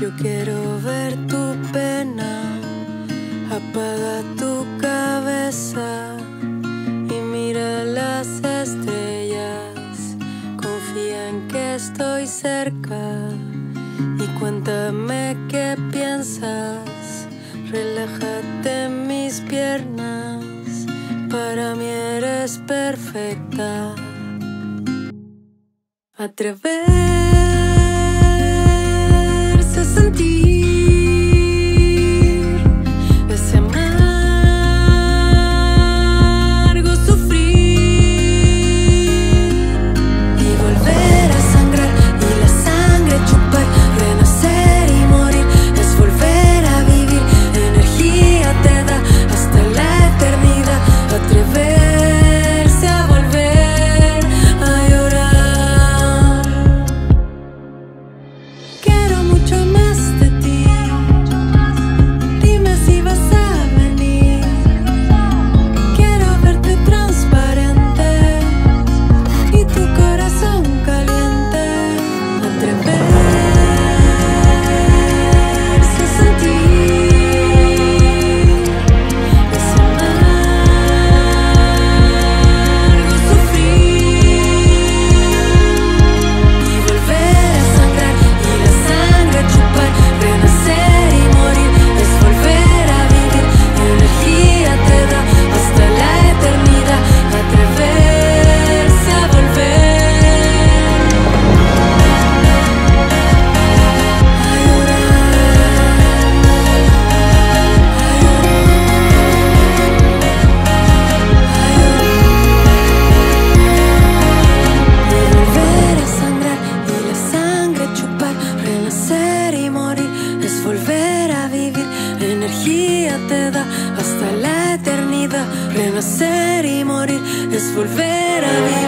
Yo quiero ver tu pena, apaga tu cabeza y mira las estrellas. Confía en que estoy cerca y cuéntame qué piensas. Relájate en mis piernas, para mí eres perfecta. A hasta la eternidad. Renacer y morir es volver a vivir.